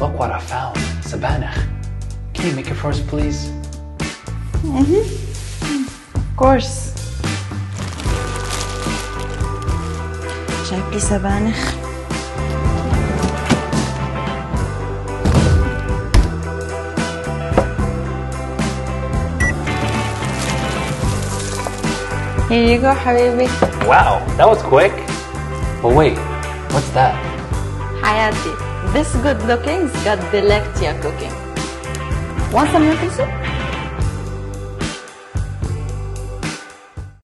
Look what I found. Sabanach. Can you make it for us, please? Of course. جايب لي سبانخ Here you go حبيبي Wow, that was quick. But wait, what's that? حياتي This good looking's got Delektia cooking Want some noodle soup?